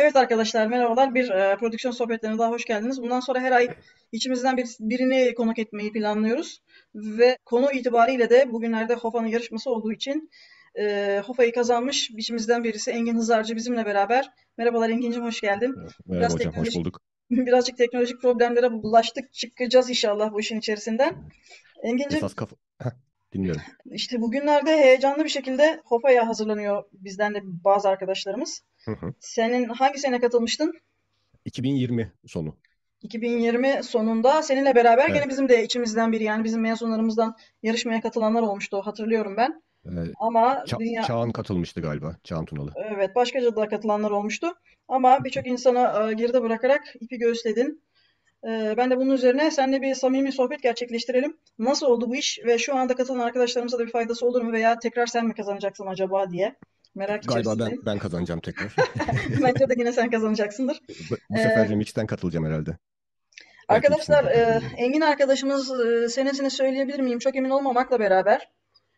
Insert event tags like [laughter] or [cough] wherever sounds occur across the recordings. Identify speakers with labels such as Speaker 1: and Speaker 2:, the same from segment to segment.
Speaker 1: Evet arkadaşlar merhabalar. Bir e, prodüksiyon sohbetlerine daha hoş geldiniz. Bundan sonra her ay içimizden bir, birini konuk etmeyi planlıyoruz. Ve konu itibariyle de bugünlerde HOFA'nın yarışması olduğu için e, HOFA'yı kazanmış içimizden birisi Engin Hızarcı bizimle beraber. Merhabalar Engin'cim hoş geldin.
Speaker 2: Merhaba
Speaker 1: Biraz
Speaker 2: hocam, hoş
Speaker 1: teknolojik,
Speaker 2: bulduk. [laughs]
Speaker 1: birazcık teknolojik problemlere bulaştık. Çıkacağız inşallah bu işin içerisinden. Engin'cim
Speaker 2: Esas kafa... Dinliyorum.
Speaker 1: işte bugünlerde heyecanlı bir şekilde HOFA'ya hazırlanıyor bizden de bazı arkadaşlarımız.
Speaker 2: Hı hı.
Speaker 1: Senin hangi sene katılmıştın?
Speaker 2: 2020 sonu.
Speaker 1: 2020 sonunda seninle beraber gene
Speaker 2: Evet.
Speaker 1: bizim de içimizden biri yani bizim mezunlarımızdan yarışmaya katılanlar olmuştu hatırlıyorum ben.
Speaker 2: Ee,
Speaker 1: Ama
Speaker 2: Ça-
Speaker 1: dünya
Speaker 2: Çağan katılmıştı galiba. Çağan Tunalı.
Speaker 1: evet başkaca da katılanlar olmuştu. Ama birçok insana e, geride bırakarak ipi göğüsledin. E, ben de bunun üzerine seninle bir samimi sohbet gerçekleştirelim. Nasıl oldu bu iş ve şu anda katılan arkadaşlarımıza da bir faydası olur mu veya tekrar sen mi kazanacaksın acaba diye merak
Speaker 2: Galiba ben
Speaker 1: içerisindeyim.
Speaker 2: ben kazanacağım tekrar. [laughs]
Speaker 1: Bence de yine sen kazanacaksındır.
Speaker 2: Bu, bu
Speaker 1: E,
Speaker 2: sefer Remix'ten katılacağım herhalde.
Speaker 1: Arkadaşlar,
Speaker 2: de
Speaker 1: e. Engin arkadaşımız e, senesini söyleyebilir miyim? Çok emin olmamakla beraber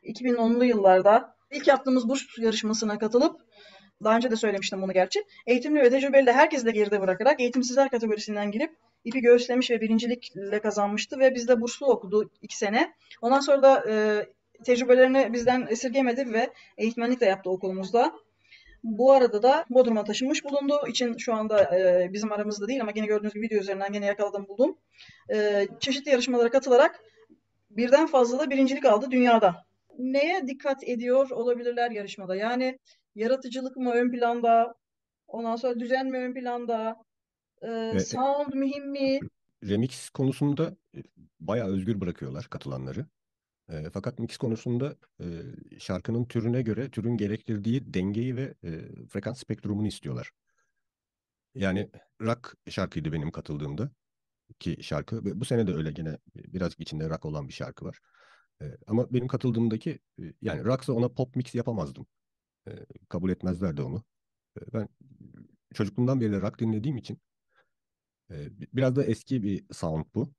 Speaker 1: 2010'lu yıllarda ilk yaptığımız burs yarışmasına katılıp daha önce de söylemiştim bunu gerçi. Eğitimli ve tecrübeli de herkesi de geride bırakarak eğitimsizler kategorisinden girip ipi göğüslemiş ve birincilikle kazanmıştı ve bizde burslu okudu iki sene. Ondan sonra da e, tecrübelerini bizden esirgemedi ve eğitmenlik de yaptı okulumuzda. Bu arada da Bodrum'a taşınmış bulunduğu için şu anda e, bizim aramızda değil ama gene gördüğünüz gibi video üzerinden gene yakaladım buldum. E, çeşitli yarışmalara katılarak birden fazla da birincilik aldı dünyada. Neye dikkat ediyor olabilirler yarışmada? Yani yaratıcılık mı ön planda? Ondan sonra düzen mi ön planda? E,
Speaker 2: e,
Speaker 1: sound mühim mi?
Speaker 2: Remix konusunda e, bayağı özgür bırakıyorlar katılanları. E, fakat mix konusunda e, şarkının türüne göre türün gerektirdiği dengeyi ve e, frekans spektrumunu istiyorlar. Yani rock şarkıydı benim katıldığımda ki şarkı. Bu sene de öyle gene birazcık içinde rock olan bir şarkı var. E, ama benim katıldığımdaki yani rocksa ona pop mix yapamazdım. E, kabul etmezlerdi onu. E, ben çocukluğumdan beri rock dinlediğim için e, bi- biraz da eski bir sound bu.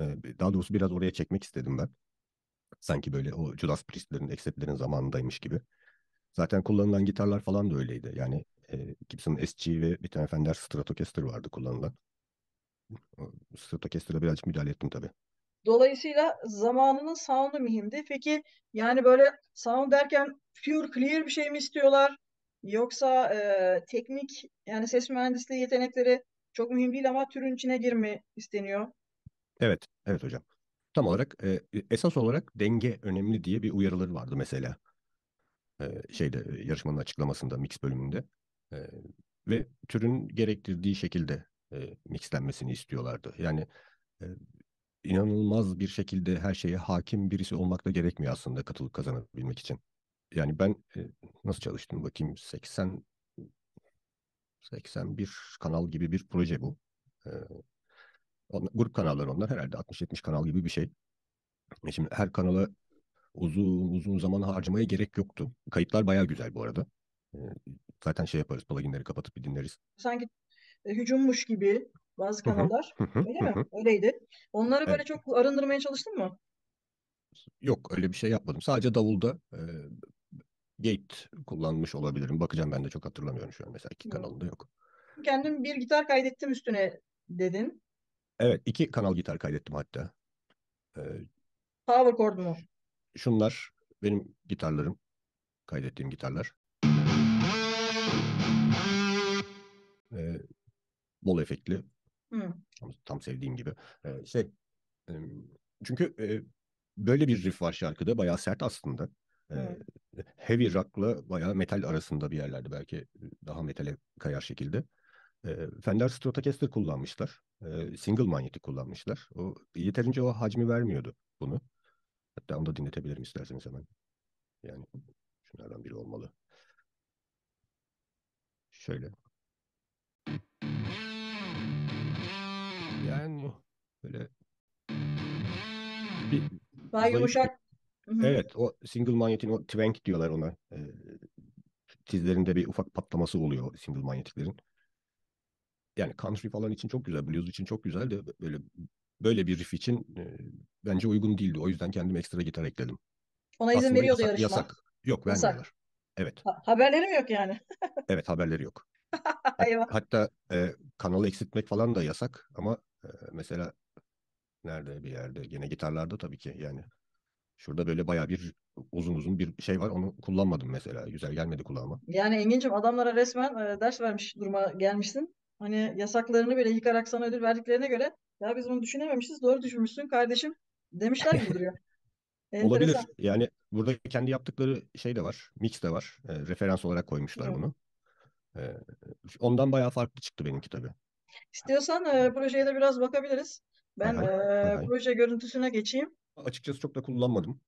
Speaker 2: E, daha doğrusu biraz oraya çekmek istedim ben. Sanki böyle o Judas Priest'lerin, Accept'lerin zamanındaymış gibi. Zaten kullanılan gitarlar falan da öyleydi. Yani e, Gibson SG ve bir tane Fender Stratocaster vardı kullanılan. Stratocaster'a birazcık müdahale ettim tabii.
Speaker 1: Dolayısıyla zamanının sound'u mühimdi. Peki yani böyle sound derken pure clear bir şey mi istiyorlar? Yoksa e, teknik yani ses mühendisliği yetenekleri çok mühim değil ama türün içine girme isteniyor.
Speaker 2: Evet, evet hocam. Tam olarak e, esas olarak denge önemli diye bir uyarıları vardı mesela. E, şeyde yarışmanın açıklamasında mix bölümünde. E, ve türün gerektirdiği şekilde e, mixlenmesini istiyorlardı. Yani e, inanılmaz bir şekilde her şeye hakim birisi olmak da gerekmiyor aslında katılıp kazanabilmek için. Yani ben e, nasıl çalıştım bakayım 80 81 kanal gibi bir proje bu. On- grup kanalları onlar herhalde 60-70 kanal gibi bir şey. E şimdi her kanala uzun uzun zaman harcamaya gerek yoktu. Kayıtlar bayağı güzel bu arada. E, zaten şey yaparız pluginleri kapatıp bir dinleriz.
Speaker 1: Sanki e, hücummuş gibi bazı kanallar.
Speaker 2: hı hı,
Speaker 1: Öyle
Speaker 2: hı
Speaker 1: mi?
Speaker 2: hı.
Speaker 1: Öyleydi. Onları böyle
Speaker 2: Evet.
Speaker 1: çok arındırmaya çalıştın mı?
Speaker 2: Yok öyle bir şey yapmadım. Sadece davulda e, Gate kullanmış olabilirim. Bakacağım ben de çok hatırlamıyorum şu an. Mesela iki kanalında yok.
Speaker 1: Kendim bir gitar kaydettim üstüne dedin.
Speaker 2: Evet iki kanal gitar kaydettim hatta. E,
Speaker 1: Power chord mu?
Speaker 2: şunlar benim gitarlarım. Kaydettiğim gitarlar. E, bol efektli.
Speaker 1: Hı.
Speaker 2: Tam, tam sevdiğim gibi. E, şey e, çünkü e, böyle bir riff var şarkıda. Bayağı sert aslında. E,
Speaker 1: Hı.
Speaker 2: heavy rock'la bayağı metal arasında bir yerlerde belki daha metale kayar şekilde. E, Fender Stratocaster kullanmışlar. E, single manyetik kullanmışlar. O yeterince o hacmi vermiyordu bunu. Hatta onu da dinletebilirim isterseniz hemen. Yani şunlardan biri olmalı. Şöyle. Yani böyle bir
Speaker 1: Daha yumuşak.
Speaker 2: Evet, o single manyetin o twank diyorlar ona. Ee, tizlerinde bir ufak patlaması oluyor single manyetiklerin. Yani country falan için çok güzel, blues için çok güzel de böyle böyle bir riff için e, bence uygun değildi. O yüzden kendim ekstra gitar ekledim.
Speaker 1: Ona izin
Speaker 2: Aslında
Speaker 1: veriyordu
Speaker 2: yasak,
Speaker 1: yarışma.
Speaker 2: yasak. Yok
Speaker 1: Yasak.
Speaker 2: vermiyorlar. Evet,
Speaker 1: Ha- haberlerim yok yani. [laughs]
Speaker 2: evet haberleri yok. Hat- hatta e, kanalı eksiltmek falan da yasak ama e, mesela nerede bir yerde gene gitarlarda tabii ki yani şurada böyle bayağı bir uzun uzun bir şey var onu kullanmadım mesela güzel gelmedi kulağıma.
Speaker 1: Yani Engin'cim adamlara resmen e, ders vermiş duruma gelmişsin. Hani yasaklarını bile yıkarak sana ödül verdiklerine göre ya biz bunu düşünememişiz doğru düşünmüşsün kardeşim demişler gibi duruyor. [laughs]
Speaker 2: Olabilir yani burada kendi yaptıkları şey de var mix de var E, referans olarak koymuşlar
Speaker 1: Hı.
Speaker 2: bunu. E, ondan bayağı farklı çıktı benimki tabii.
Speaker 1: İstiyorsan e, projeye de biraz bakabiliriz. Ben
Speaker 2: Hay
Speaker 1: e,
Speaker 2: hay
Speaker 1: proje görüntüsüne geçeyim.
Speaker 2: Açıkçası çok da kullanmadım.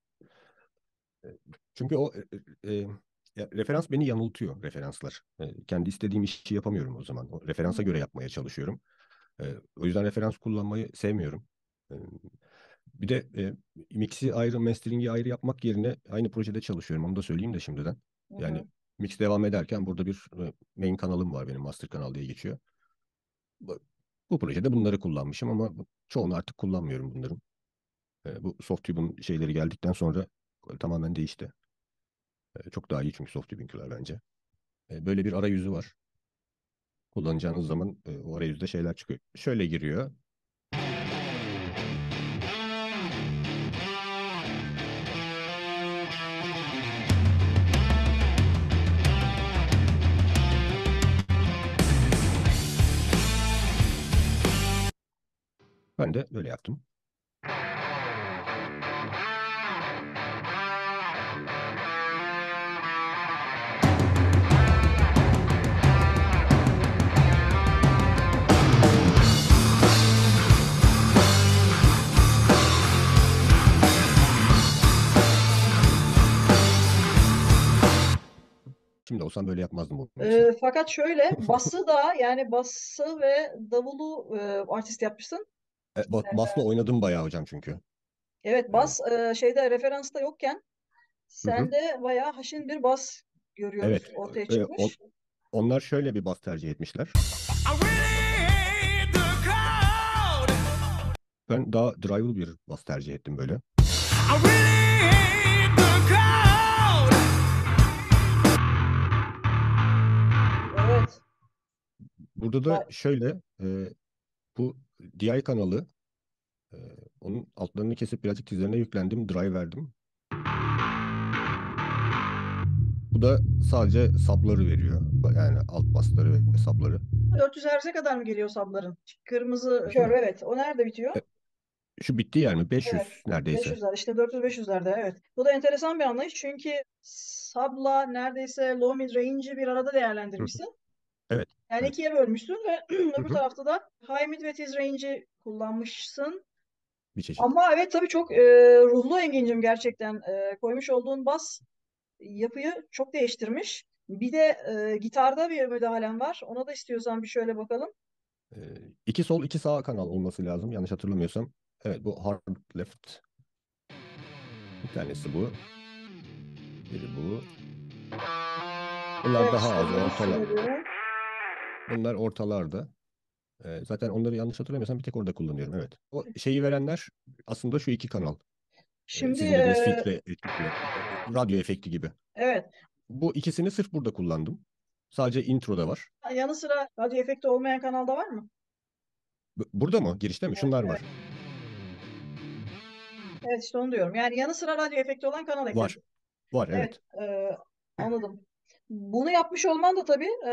Speaker 2: E, Çünkü o e, e, ya referans beni yanıltıyor referanslar. E, kendi istediğim işi yapamıyorum o zaman. O referansa göre yapmaya çalışıyorum. E, o yüzden referans kullanmayı sevmiyorum. E, bir de e, mix'i ayrı, mastering'i ayrı yapmak yerine aynı projede çalışıyorum. Onu da söyleyeyim de şimdiden.
Speaker 1: Hı hı.
Speaker 2: Yani mix devam ederken burada bir main kanalım var benim master kanal diye geçiyor. Bu, bu projede bunları kullanmışım ama çoğunu artık kullanmıyorum bunların. E, bu Softtube'un şeyleri geldikten sonra tamamen değişti. Çok daha iyi çünkü Softtube'inkiler bence. E, böyle bir arayüzü var. Kullanacağınız zaman e, o arayüzde şeyler çıkıyor. Şöyle giriyor. Ben de böyle yaptım. Şimdi olsam böyle yapmazdım.
Speaker 1: E, fakat şöyle bası da yani bası ve davulu e, artist yapmışsın.
Speaker 2: E, ba- Bass'la oynadım bayağı hocam çünkü.
Speaker 1: Evet bas e, şeyde referansta yokken sende bayağı haşin bir bas görüyoruz
Speaker 2: Evet.
Speaker 1: ortaya
Speaker 2: e,
Speaker 1: çıkmış.
Speaker 2: on- onlar şöyle bir bas tercih etmişler. Ben daha drive'lı bir bas tercih ettim böyle.
Speaker 3: I really
Speaker 2: Burada da şöyle e, bu DI kanalı e, onun altlarını kesip birazcık tizlerine yüklendim. Drive verdim. Bu da sadece sabları veriyor. Yani alt basları ve sabları.
Speaker 1: 400 Hz'e kadar mı geliyor sabların? Kırmızı kör evet. O nerede bitiyor?
Speaker 2: E, Şu bittiği yer mi? 500
Speaker 1: Evet,
Speaker 2: neredeyse.
Speaker 1: 500'ler işte 400-500'lerde evet. Bu da enteresan bir anlayış çünkü sabla neredeyse low mid range'i bir arada değerlendirmişsin.
Speaker 2: Evet,
Speaker 1: Yani
Speaker 2: evet.
Speaker 1: ikiye bölmüşsün ve [clears throat] öbür
Speaker 2: hı.
Speaker 1: tarafta da high mid ve tiz range'i kullanmışsın.
Speaker 2: Bir çeşit.
Speaker 1: Ama evet tabii çok e, ruhlu Engin'cim gerçekten e, koymuş olduğun bas yapıyı çok değiştirmiş. Bir de e, gitarda bir müdahalen var. Ona da istiyorsan bir şöyle bakalım.
Speaker 2: E, iki sol iki sağ kanal olması lazım. Yanlış hatırlamıyorsam. Evet bu hard left. Bir tanesi bu. Biri bu. Bunlar
Speaker 1: Evet,
Speaker 2: daha az
Speaker 1: şimdi
Speaker 2: Bunlar ortalarda. Ee, zaten onları yanlış hatırlamıyorsam bir tek orada kullanıyorum. Evet. O şeyi verenler aslında şu iki kanal. Ee,
Speaker 1: Şimdi e,
Speaker 2: filtre etkili. Radyo efekti gibi.
Speaker 1: evet
Speaker 2: Bu ikisini sırf burada kullandım. Sadece introda var.
Speaker 1: yanı sıra radyo efekti olmayan kanalda var mı?
Speaker 2: Bu- Burada mı? Girişte mi? Şunlar var.
Speaker 1: Evet işte onu diyorum. Yani yanı sıra radyo efekti olan kanal ekledin.
Speaker 2: Var. Var evet.
Speaker 1: Evet, e, anladım. Bunu yapmış olman da tabii e,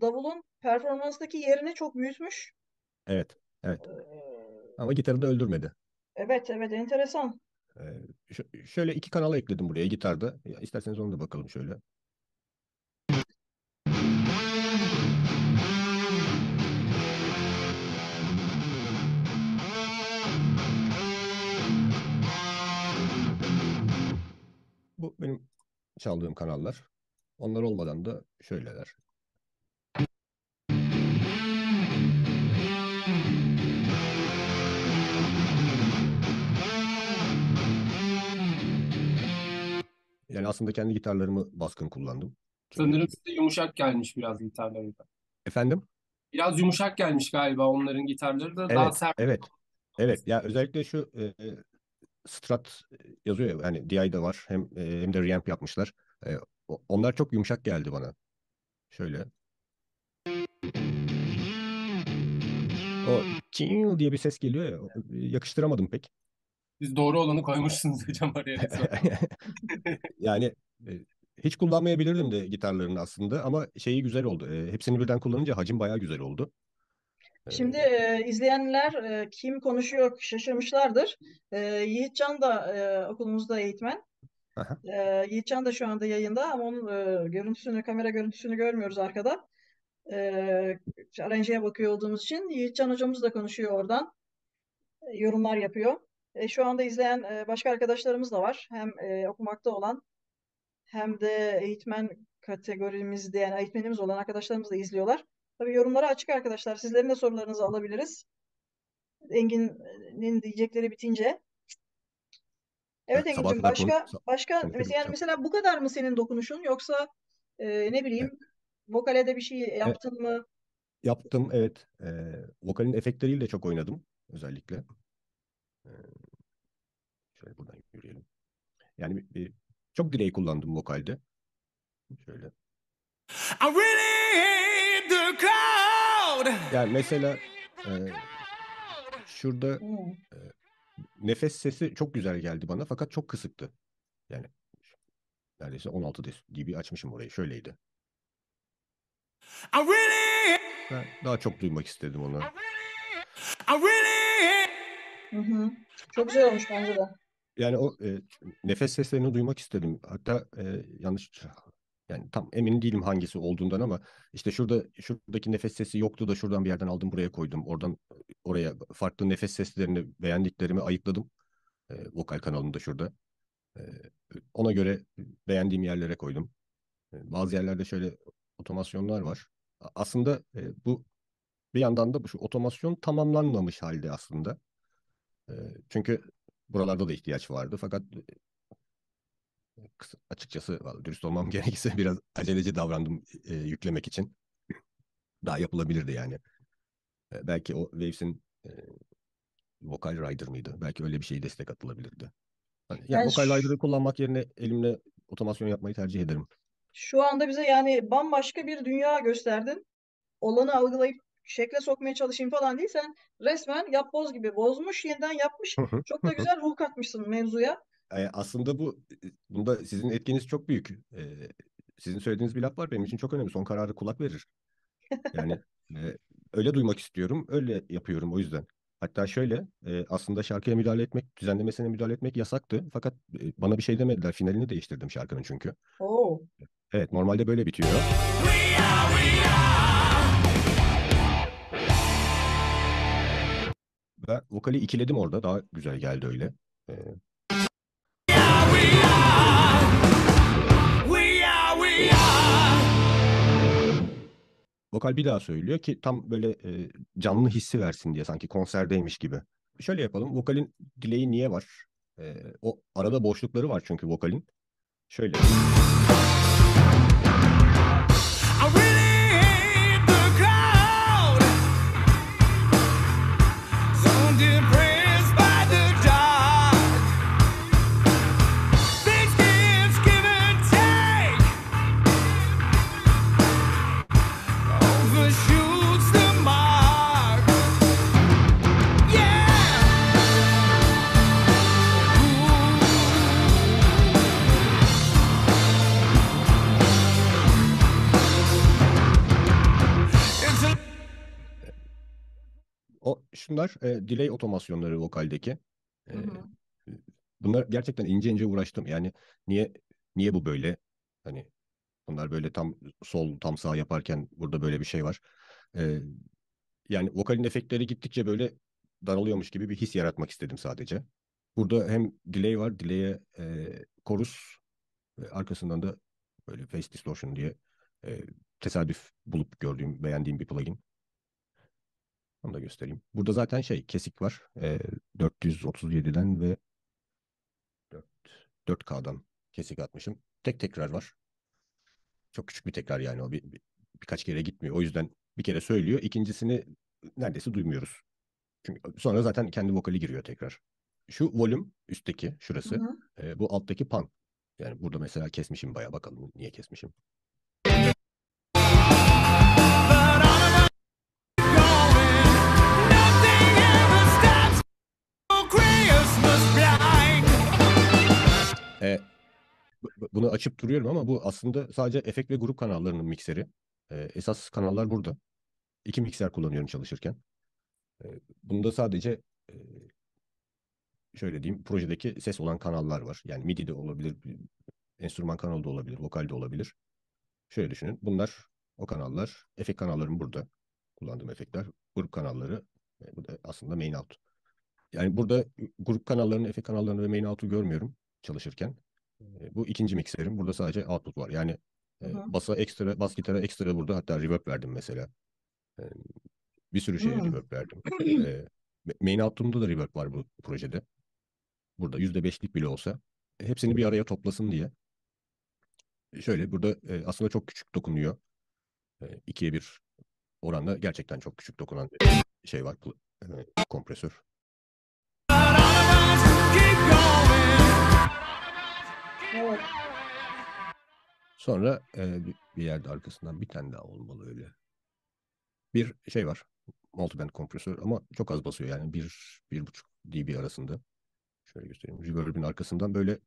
Speaker 1: davulun performanstaki yerini çok büyütmüş.
Speaker 2: Evet. Evet.
Speaker 1: E,
Speaker 2: Ama gitarı da öldürmedi.
Speaker 1: evet, evet, enteresan.
Speaker 2: Ee, ş- şöyle iki kanal ekledim buraya gitarda. Ya, isterseniz onu da bakalım şöyle. Bu benim çaldığım kanallar. Onlar olmadan da şöyleler. Yani aslında kendi gitarlarımı baskın kullandım. Çünkü-
Speaker 4: Sanırım size yumuşak gelmiş biraz gitarları da.
Speaker 2: Efendim?
Speaker 4: Biraz yumuşak gelmiş galiba onların gitarları da daha
Speaker 2: Evet,
Speaker 4: sert.
Speaker 2: evet. Evet. Ya özellikle şu e, Strat yazıyor ya hani DI'de var hem e, hem de reamp yapmışlar. E, onlar çok yumuşak geldi bana. Şöyle. O çiğ diye bir ses geliyor ya. E, yakıştıramadım pek.
Speaker 4: Siz doğru olanı koymuşsunuz hocam araya. [laughs] [laughs]
Speaker 2: yani e, hiç kullanmayabilirdim de gitarlarını aslında ama şeyi güzel oldu. E, hepsini birden kullanınca hacim bayağı güzel oldu.
Speaker 1: Şimdi e, izleyenler e, kim konuşuyor şaşırmışlardır. E, Yiğitcan da e, okulumuzda eğitmen.
Speaker 2: Aha.
Speaker 1: E, Yiğitcan da şu anda yayında ama onun e, görüntüsünü, kamera görüntüsünü görmüyoruz arkada. E, aranjeye bakıyor olduğumuz için. Yiğitcan hocamız da konuşuyor oradan. E, yorumlar yapıyor. E, şu anda izleyen başka arkadaşlarımız da var. Hem okumakta olan hem de eğitmen kategorimizde yani eğitmenimiz olan arkadaşlarımız da izliyorlar. Tabii yorumlara açık arkadaşlar. Sizlerin de sorularınızı alabiliriz. Engin'in diyecekleri bitince. Evet
Speaker 2: Evet,
Speaker 1: Engin'cim
Speaker 2: kadar konu-
Speaker 1: başka başka mesela, yani mesela bu kadar mı senin dokunuşun yoksa e, ne bileyim vokale de bir şey yaptın mı?
Speaker 2: Yaptım evet. E, vokalin efektleriyle çok oynadım özellikle. E, şöyle buradan yürüyelim. Yani bir- bir- çok delay kullandım vokalde. Şöyle.
Speaker 3: I really hate the crowd.
Speaker 2: Yani mesela e, şurada
Speaker 1: Hmm.
Speaker 2: Nefes sesi çok güzel geldi bana fakat çok kısıktı. Yani neredeyse 16 dB açmışım orayı. Şöyleydi.
Speaker 3: I really,
Speaker 2: Ben daha çok duymak istedim onu.
Speaker 3: I really hate.
Speaker 1: Hı hı. Çok güzel olmuş bence de.
Speaker 2: Yani o e, nefes seslerini duymak istedim. Hatta e, yanlış yani tam emin değilim hangisi olduğundan ama işte şurada şuradaki nefes sesi yoktu da şuradan bir yerden aldım buraya koydum. Oradan oraya farklı nefes seslerini beğendiklerimi ayıkladım. E, vokal kanalında şurada. E, ona göre beğendiğim yerlere koydum. E, bazı yerlerde şöyle otomasyonlar var. Aslında e, bu bir yandan da bu şu otomasyon tamamlanmamış halde aslında. E, çünkü buralarda da ihtiyaç vardı. Fakat açıkçası dürüst olmam [laughs] gerekirse biraz aceleci davrandım e, yüklemek için. Daha yapılabilirdi yani. E, belki o Waves'in e, Vocal Rider mıydı? Belki öyle bir şey destek atılabilirdi. Hani, yani
Speaker 1: Yani
Speaker 2: Vocal Rider'ı kullanmak yerine elimle otomasyon yapmayı tercih ederim.
Speaker 1: Şu anda bize yani bambaşka bir dünya gösterdin. Olanı algılayıp şekle sokmaya çalışayım falan değil. Sen resmen yapboz gibi bozmuş, yeniden yapmış. Çok da güzel ruh katmışsın mevzuya.
Speaker 2: Aslında bu bunda sizin etkiniz çok büyük. Sizin söylediğiniz bir laf var benim için çok önemli. Son kararı kulak verir. Yani öyle duymak istiyorum, öyle yapıyorum o yüzden. Hatta şöyle, aslında şarkıya müdahale etmek, düzenlemesine müdahale etmek yasaktı. Fakat bana bir şey demediler. Finalini değiştirdim şarkının çünkü.
Speaker 1: Oo.
Speaker 2: Evet, normalde böyle bitiyor.
Speaker 3: We are, we are.
Speaker 2: Ben vokali ikiledim orada. Daha güzel geldi öyle. Vokal bir daha söylüyor ki tam böyle e, canlı hissi versin diye sanki konserdeymiş gibi. Şöyle yapalım. Vokalin delay'i niye var? E, o arada boşlukları var çünkü vokalin. Şöyle. O şunlar e, delay otomasyonları vokaldeki. E,
Speaker 1: Hı hı.
Speaker 2: bunlar gerçekten ince ince uğraştım. Yani niye niye bu böyle? Hani bunlar böyle tam sol tam sağ yaparken burada böyle bir şey var. E, yani vokalin efektleri gittikçe böyle daralıyormuş gibi bir his yaratmak istedim sadece. Burada hem delay var. Delay'e e, chorus ve arkasından da böyle face distortion diye e, tesadüf bulup gördüğüm, beğendiğim bir plugin. Onu da göstereyim. Burada zaten şey kesik var. Ee, 437'den ve 4, 4K'dan kesik atmışım. Tek tekrar var. Çok küçük bir tekrar yani o. Bir, bir- birkaç kere gitmiyor. O yüzden bir kere söylüyor. İkincisini neredeyse duymuyoruz. Çünkü sonra zaten kendi vokali giriyor tekrar. Şu volüm üstteki şurası.
Speaker 1: Hı hı.
Speaker 2: e, bu alttaki pan. Yani burada mesela kesmişim bayağı. Bakalım niye kesmişim. Bu- bunu açıp duruyorum ama bu aslında sadece efekt ve grup kanallarının mikseri. Ee, esas kanallar burada. İki mikser kullanıyorum çalışırken. Ee, bunda sadece e, şöyle diyeyim projedeki ses olan kanallar var. Yani MIDI de olabilir, enstrüman kanalı da olabilir, vokal de olabilir. Şöyle düşünün. Bunlar o kanallar. Efekt kanallarım burada. Kullandığım efektler. Grup kanalları. e, Bu da aslında main out. Yani burada grup kanallarını, efekt kanallarını ve main out'u görmüyorum çalışırken. E, Bu ikinci mikserim. Burada sadece output var. Yani e,
Speaker 1: Hı hı.
Speaker 2: basa ekstra, bas gitara ekstra burada hatta reverb verdim mesela. E, Bir sürü şeye
Speaker 1: Hmm.
Speaker 2: reverb verdim. [clears throat] E, ma- Main out'umda da reverb var bu projede. Burada %5'lik bile olsa. E, Hepsini bir araya toplasın diye. E, Şöyle burada e, aslında çok küçük dokunuyor. E, ikiye bir oranla gerçekten çok küçük dokunan bir şey var. e, kompresör.
Speaker 3: Keep going.
Speaker 1: Evet.
Speaker 2: Sonra e, bir- yerde arkasından bir tane daha olmalı öyle. Bir şey var. Multiband kompresör ama çok az basıyor yani bir, bir buçuk dB arasında. Şöyle göstereyim. Reverb'in arkasından böyle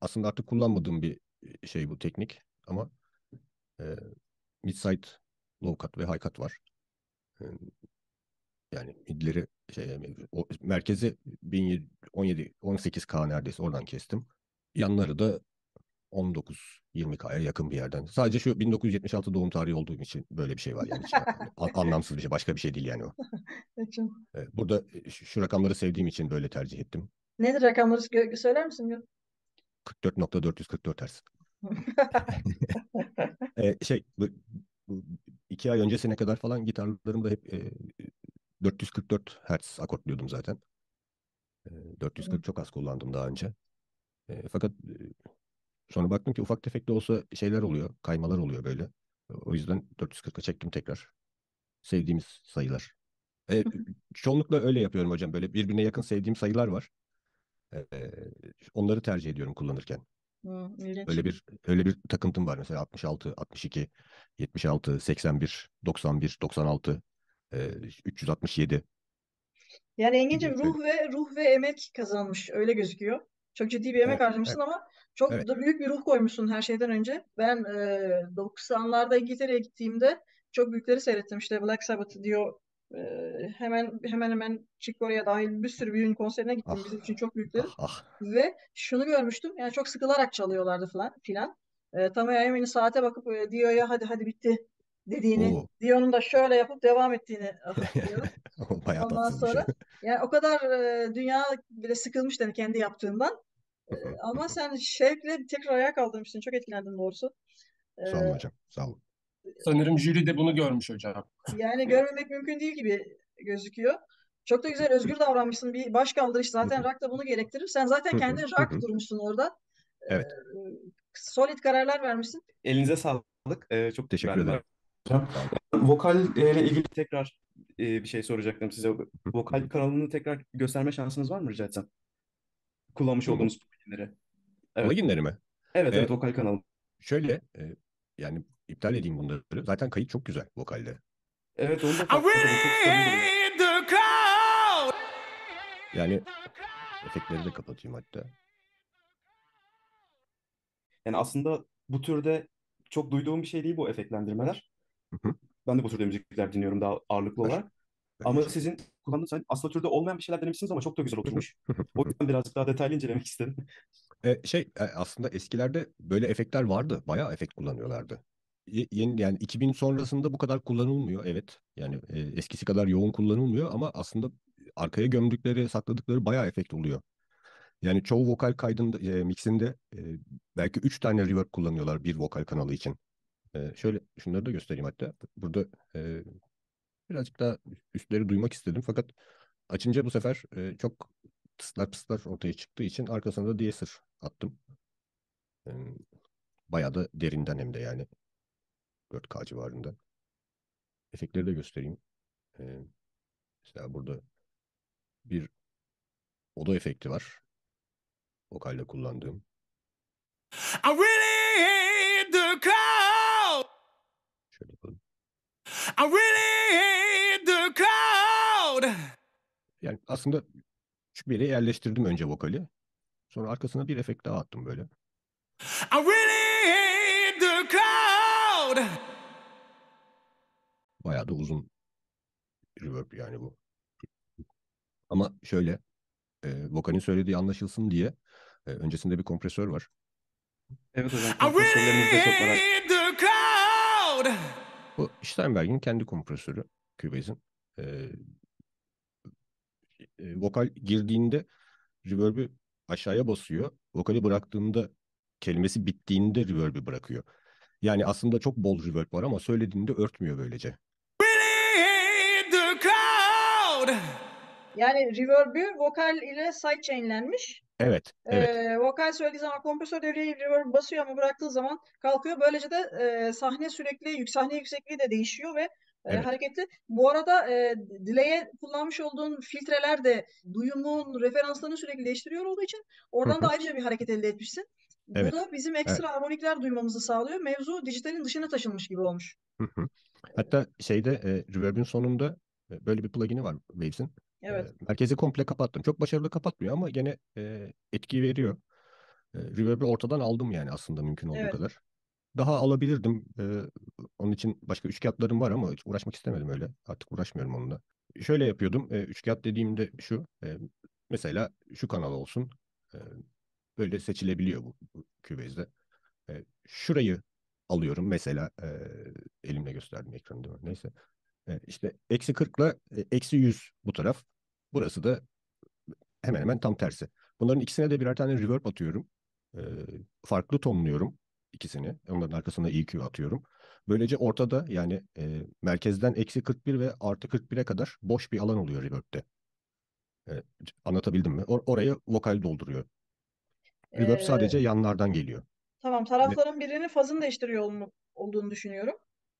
Speaker 2: aslında artık kullanmadığım bir şey bu teknik ama e, mid-side low cut ve high cut var. E, yani midleri şey o, merkezi 17 17 18K neredeyse oradan kestim. Yanları da 19-20K'ya yakın bir yerden. Sadece şu 1976 doğum tarihi olduğum için böyle bir şey var yani. A- anlamsız bir şey. Başka bir şey değil yani o. [laughs] Burada e, şu rakamları sevdiğim için böyle tercih ettim.
Speaker 1: Nedir rakamları söyler misin? Gö-
Speaker 2: 44.444 Hz. [laughs] [laughs] E, şey bu, bu iki ay öncesine kadar falan gitarlarımda hep e, 444 Hz akortluyordum zaten. E, 440 çok az kullandım daha önce. E, fakat e, sonra baktım ki ufak tefek de olsa şeyler oluyor, kaymalar oluyor böyle. O yüzden 440'a çektim tekrar. Sevdiğimiz sayılar. E, çoğunlukla öyle yapıyorum hocam. Böyle birbirine yakın sevdiğim sayılar var. E, onları tercih ediyorum kullanırken.
Speaker 1: İlginç.
Speaker 2: Öyle bir öyle bir takıntım var mesela 66, 62, 76, 81, 91, 96, e, 367.
Speaker 1: Yani Engin'cim ruh ve ruh ve emek kazanmış öyle gözüküyor. Çok ciddi bir emek
Speaker 2: Evet,
Speaker 1: harcamışsın
Speaker 2: evet,
Speaker 1: ama çok
Speaker 2: evet.
Speaker 1: da büyük bir ruh koymuşsun her şeyden önce. Ben e, 90'larda İngiltere'ye gittiğimde çok büyükleri seyrettim. İşte Black Sabbath diyor. e, hemen hemen hemen Chick Corea dahil bir sürü büyüğün konserine gittim.
Speaker 2: Ah,
Speaker 1: Bizim için çok büyükleri.
Speaker 2: ah, ah.
Speaker 1: Ve şunu görmüştüm. Yani çok sıkılarak çalıyorlardı falan filan. E, Tamaya Emin'in saate bakıp e, Dio'ya hadi hadi bitti dediğini,
Speaker 2: Oo.
Speaker 1: Dio'nun da şöyle yapıp devam ettiğini hatırlıyorum. [laughs]
Speaker 2: O bayağı
Speaker 1: Ondan
Speaker 2: şey.
Speaker 1: sonra yani o kadar e, dünya bile sıkılmış hani kendi yaptığından. E, [laughs] ama sen şevkle tekrar ayağa kaldırmışsın. Çok etkilendim doğrusu. E,
Speaker 2: Sağ olun hocam. Sağ olun.
Speaker 4: Sanırım jüri de bunu görmüş hocam.
Speaker 1: yani görmemek mümkün değil gibi gözüküyor. Çok da güzel özgür davranmışsın. Bir baş kaldırış zaten rock da bunu gerektirir. Sen zaten kendin
Speaker 2: hı.
Speaker 1: durmuşsun orada. E,
Speaker 2: Evet.
Speaker 1: solid kararlar vermişsin.
Speaker 5: Elinize sağlık. Ee, çok
Speaker 2: Teşekkür ederim.
Speaker 5: Hocam. Vokal ile ilgili tekrar e, bir şey soracaktım size. Vokal kanalını tekrar gösterme şansınız var mı rica etsem? Kullanmış
Speaker 2: Hı
Speaker 5: olduğunuz pluginleri. Evet.
Speaker 2: Pluginleri mi?
Speaker 5: Evet
Speaker 2: E,
Speaker 5: evet vokal kanalı.
Speaker 2: şöyle e, yani iptal edeyim bunları. Zaten kayıt çok güzel vokalde.
Speaker 5: Evet onu da fark ettim.
Speaker 2: Yani efektleri de kapatayım hatta.
Speaker 5: Yani aslında bu türde çok duyduğum bir şey değil bu efektlendirmeler. Ben de bu türde müzikler dinliyorum daha ağırlıklı olarak. Ama sizin kullandığınız hani aslında türde olmayan bir şeyler denemişsiniz ama çok da güzel oturmuş. O yüzden birazcık daha detaylı incelemek istedim.
Speaker 2: E, şey e, aslında eskilerde böyle efektler vardı. Bayağı efekt kullanıyorlardı. Ye- Yeni, yani 2000 sonrasında bu kadar kullanılmıyor. Evet. Yani e, eskisi kadar yoğun kullanılmıyor ama aslında arkaya gömdükleri, sakladıkları bayağı efekt oluyor. Yani çoğu vokal kaydında, e, mixinde e, belki 3 tane reverb kullanıyorlar bir vokal kanalı için. Şöyle şunları da göstereyim hatta. Burada e, birazcık daha üstleri duymak istedim fakat açınca bu sefer e, çok tıslar tıslar ortaya çıktığı için arkasına da de-esser attım. E, bayağı da derinden hem de yani 4K civarında. Efektleri de göstereyim. E, mesela burada bir oda efekti var. Vokalde kullandığım.
Speaker 3: I really.
Speaker 2: Şöyle yapalım.
Speaker 3: I really hate the crowd.
Speaker 2: Yani aslında küçük bir yere yerleştirdim önce vokali. Sonra arkasına bir efekt daha attım böyle.
Speaker 3: I really hate the crowd.
Speaker 2: Bayağı da uzun reverb yani bu. Ama şöyle e, vokalin söylediği anlaşılsın diye e, öncesinde bir kompresör var.
Speaker 5: Evet hocam
Speaker 3: I
Speaker 5: kompresörlerimiz de
Speaker 3: really
Speaker 5: çok var.
Speaker 2: Bu Steinberg'in kendi kompresörü Cubase'in. E, e, vokal girdiğinde reverb'ü aşağıya basıyor. Vokali bıraktığında kelimesi bittiğinde reverb'ü bırakıyor. Yani aslında çok bol reverb var ama söylediğinde örtmüyor böylece.
Speaker 1: Yani reverb'ü vokal ile sidechainlenmiş.
Speaker 2: Evet, evet.
Speaker 1: Ee, vokal söylediği zaman kompresör devreye reverb basıyor ama bıraktığı zaman kalkıyor. Böylece de e, sahne sürekli yük sahne yüksekliği de değişiyor ve e,
Speaker 2: Evet.
Speaker 1: hareketli. Bu arada e, delay'e kullanmış olduğun filtreler de duyumun referanslarını sürekli değiştiriyor olduğu için oradan da
Speaker 2: hı.
Speaker 1: ayrıca bir hareket elde etmişsin. Bu
Speaker 2: Evet.
Speaker 1: da bizim ekstra harmonikler duymamızı sağlıyor. Mevzu dijitalin dışına taşınmış gibi olmuş.
Speaker 2: Hı hı. Hatta şeyde e, Reverb'ün sonunda e, böyle bir plugin'i var Waves'in. E,
Speaker 1: Evet.
Speaker 2: merkezi komple kapattım. Çok başarılı kapatmıyor ama gene e, etki veriyor. E, Reverb'ü ortadan aldım yani aslında mümkün olduğu
Speaker 1: Evet.
Speaker 2: kadar. Daha alabilirdim. E, onun için başka üçkağıtlarım var ama hiç uğraşmak istemedim öyle. Artık uğraşmıyorum onunla. Şöyle yapıyordum. E, üçkağıt dediğimde şu. e, mesela şu kanal olsun. E, böyle seçilebiliyor bu, bu Cubase'de. E, şurayı alıyorum mesela e, elimle gösterdim ekranı değil mi? Neyse. E, işte eksi 40 ile e, eksi 100 bu taraf. Burası da hemen hemen tam tersi. Bunların ikisine de birer tane reverb atıyorum. E, farklı tonluyorum ikisini. Onların arkasına EQ atıyorum. Böylece ortada yani e, merkezden eksi 41 ve artı 41'e kadar boş bir alan oluyor reverb'de. E, anlatabildim mi? Or- oraya vokal dolduruyor. Reverb
Speaker 1: Ee,
Speaker 2: sadece yanlardan geliyor.
Speaker 1: Tamam, tarafların birinin fazını değiştiriyor olmu- olduğunu düşünüyorum.